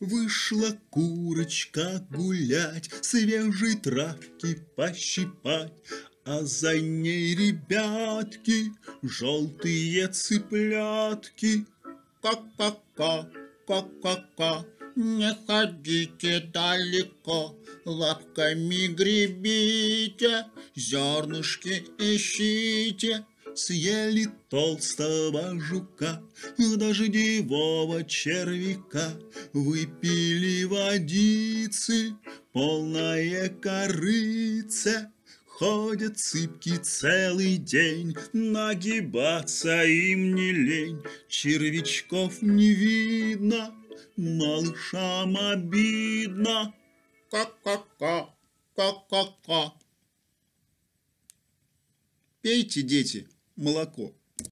Вышла курочка гулять, свежей травки пощипать, а за ней ребятки, желтые цыплятки. Ка-ка-ка, ка-ка-ка, не ходите далеко, лапками гребите, зернышки ищите, Съели толстого жука, дождевого червяка, Выпили водицы, полное корыце. Ходят цыпки целый день, нагибаться им не лень, Червячков не видно, малышам обидно. Ка-ка-ка, ка-ка-ка. Пейте, дети, молоко.